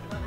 Come on.